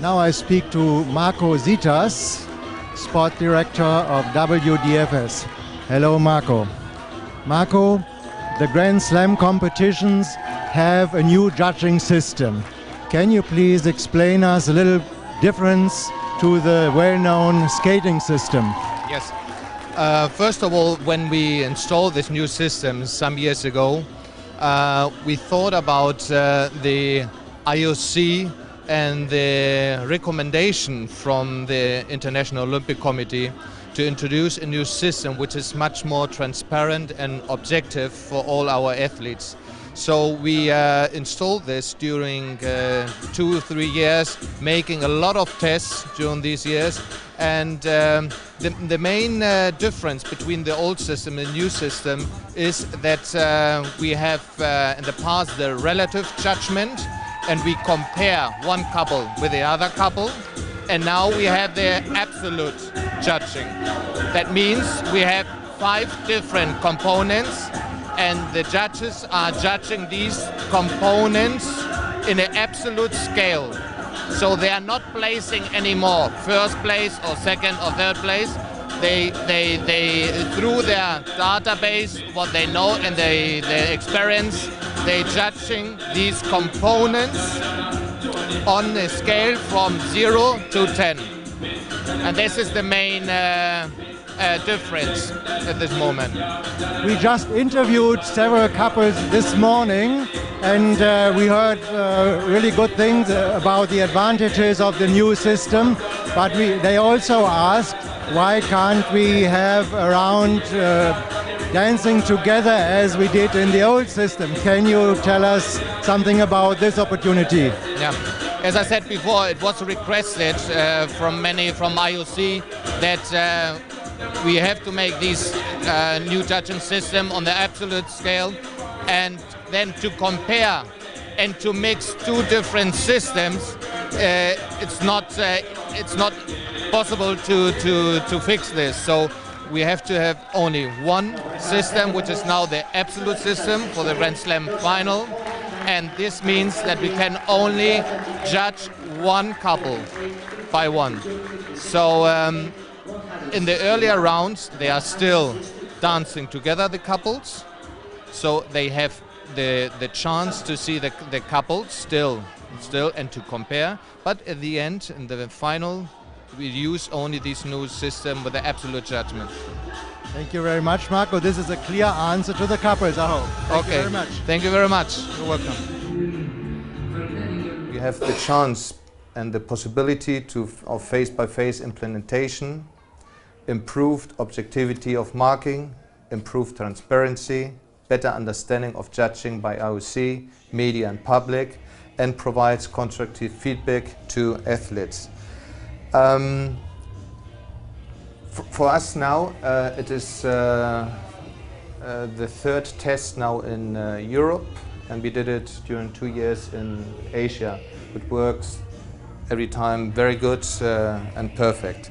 Now I speak to Marco Sietas, Sport Director of WDSF. Hello, Marco. Marco, the Grand Slam competitions have a new judging system. Can you please explain us a little difference to the well-known skating system? Yes. Uh, first of all, when we installed this new system some years ago, uh, we thought about uh, the IOC and the recommendation from the International Olympic Committee to introduce a new system which is much more transparent and objective for all our athletes. So we uh, installed this during uh, two or three years, making a lot of tests during these years. And um, the, the, main uh, difference between the old system and the new system is that uh, we have uh, in the past the relative judgment and we compare one couple with the other couple. And now we have the absolute judging. That means we have five different components and the judges are judging these components in an absolute scale. So they are not placing anymore first place or second or third place. They, they, they through their database, what they know and they, their experience, they judging these components on a scale from zero to 10. And this is the main uh, uh, difference at this moment. We just interviewed several couples this morning and uh, we heard uh, really good things about the advantages of the new system but we, they also asked why can't we have around uh, dancing together as we did in the old system. Can you tell us something about this opportunity? Yeah. As I said before, it was requested uh, from many from IOC that uh, we have to make this uh, new judging system on the absolute scale and then to compare and to mix two different systems uh, it's not uh, it's not possible to, to, to fix this so we have to have only one system which is now the absolute system for the Grand Slam final and this means that we can only judge one couple by one so um, in the earlier rounds, they are still dancing together, the couples. So they have the, the chance to see the, the couples still, still and to compare. But at the end, in the final, we use only this new system with the absolute judgment. Thank you very much, Marco. This is a clear answer to the couples, I hope. Thank okay. you very much. Thank you very much. You're welcome. We have the chance and the possibility to of face-by-face -face implementation improved objectivity of marking, improved transparency, better understanding of judging by IOC, media and public, and provides constructive feedback to athletes. Um, for us now, uh, it is uh, uh, the third test now in uh, Europe, and we did it during two years in Asia. It works every time very good uh, and perfect.